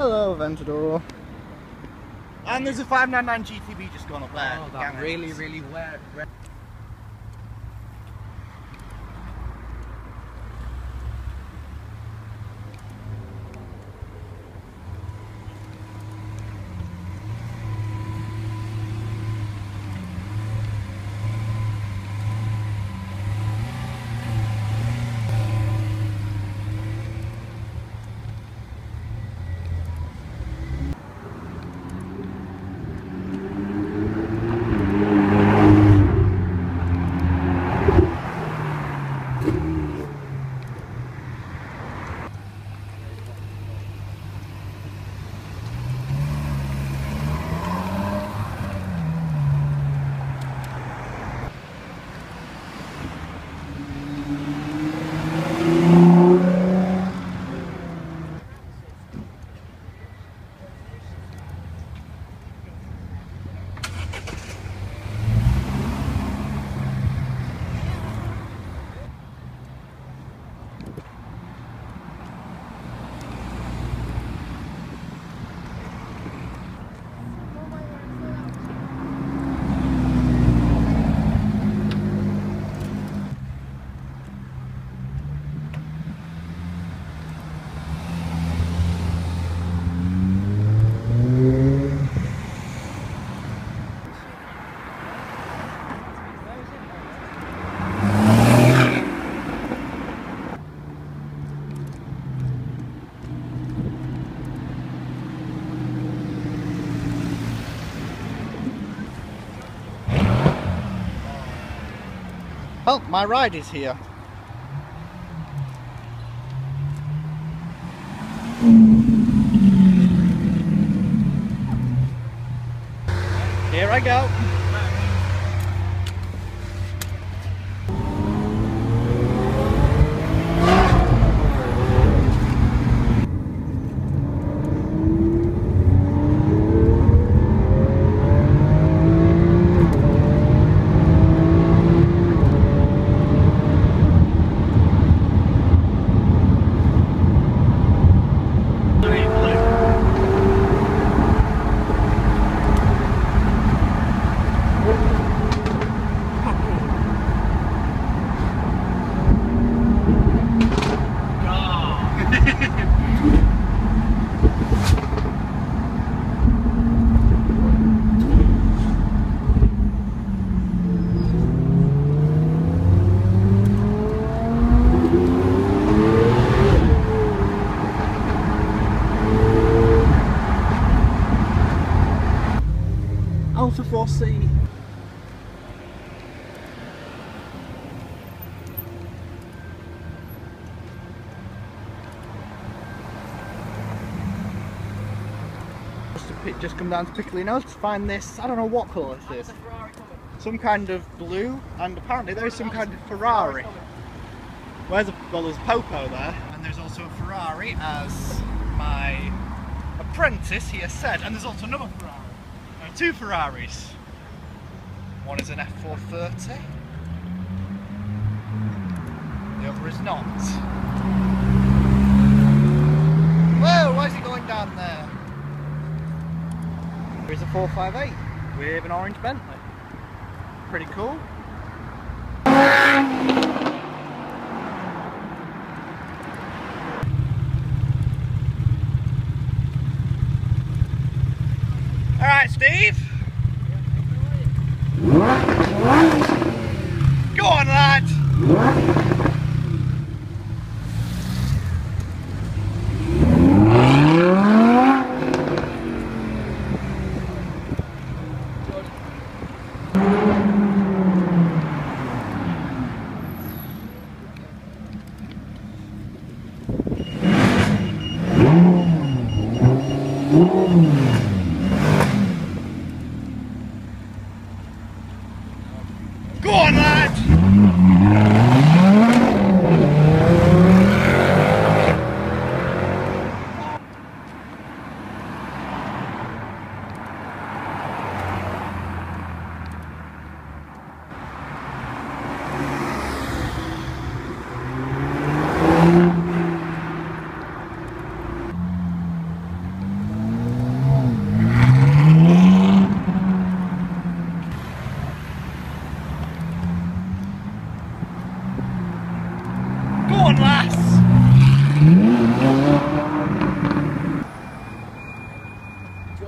Hello, Aventador. And there's a 599 GTB just gone up there. Oh, that really, really wet. Well, my ride is here. Here I go. Alfa 4C. Just, come down to Piccolino's to find this, I don't know what colour this is. Some kind of blue, and apparently there is some kind of Ferrari. Where's a, well, there's a Popo there, and there's also a Ferrari, as my apprentice here said, and there's also another Ferrari. Two Ferraris. One is an F430, the other is not. Whoa, why is he going down there? Here's a 458 with an orange Bentley. Pretty cool. Alright, Steve. Go on, lad.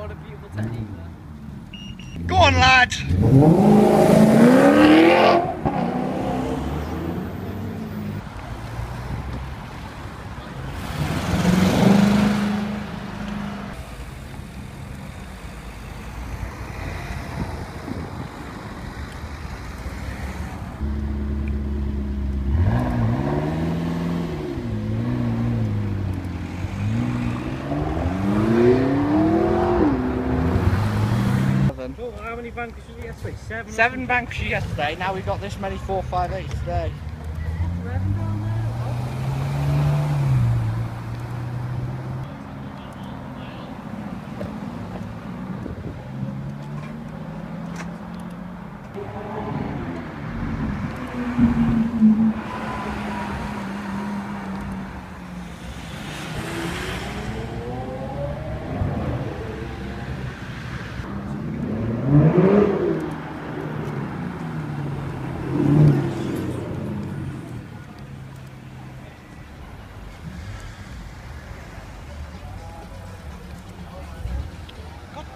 what a beautiful mm. technique there. Go on, lad. Yesterday? Seven. Seven yesterday, now we've got this many 458 today.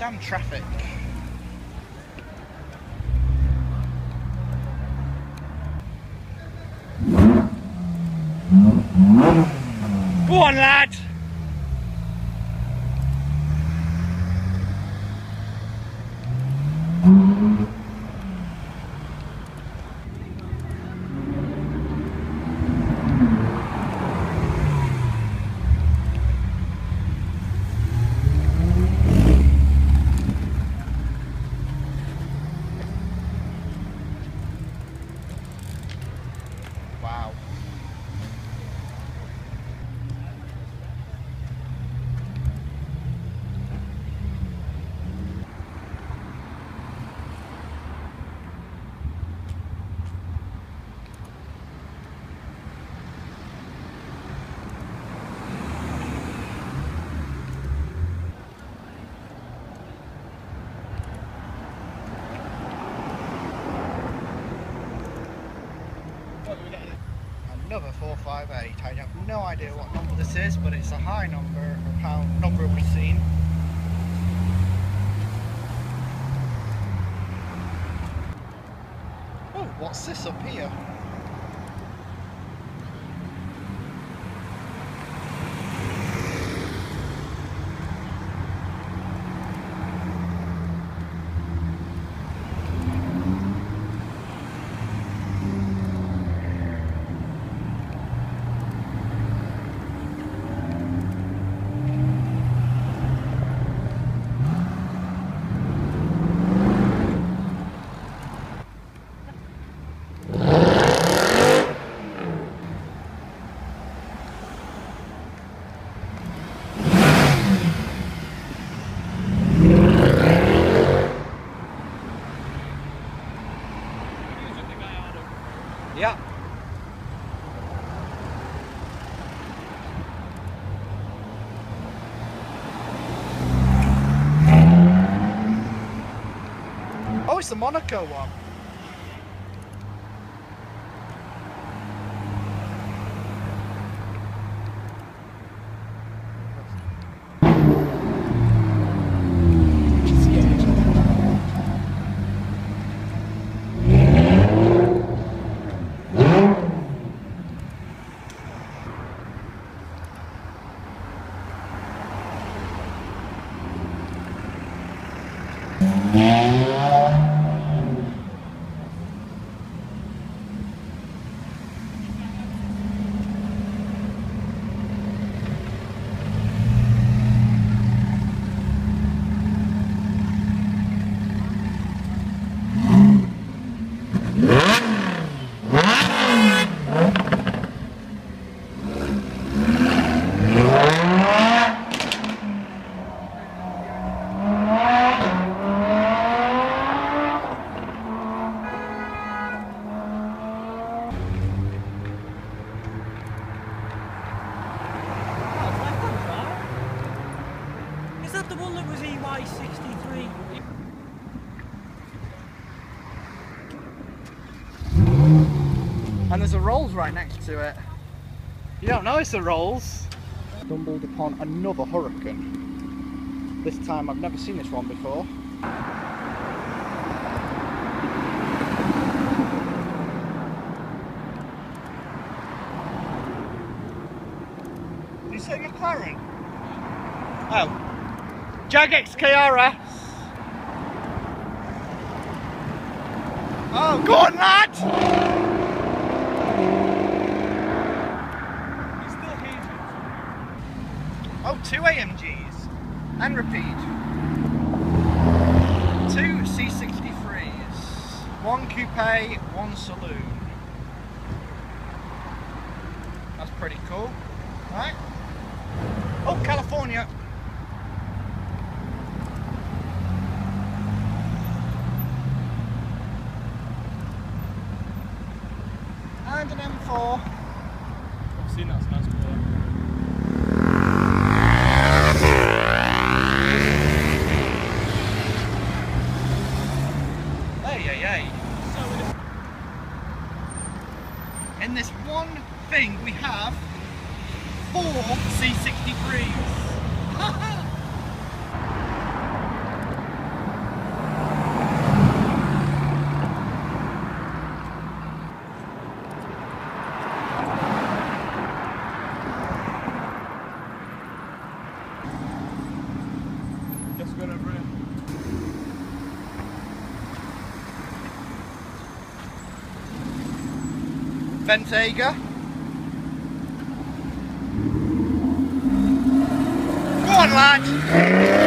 Goddamn traffic. Go on, lad! Wow. Another 458. I have no idea what number this is, but it's a high number, or pound number we've seen. Oh, what's this up here? Yeah. Oh, it's the Monaco one. Is that the one that was E EY63? And there's a Rolls right next to it. You don't know it's a Rolls. Stumbled upon another Huracan. This time I've never seen this one before. Jag XKR-S. Oh, go on, lad! Oh, two AMGs. And repeat. Two C63s. One coupe, one saloon. That's pretty cool. Right? Oh, California. And an M4. I've seen that nice colour. Hey, hey, hey. In this one thing, we have four C63s. Bentayga. Go on, lad.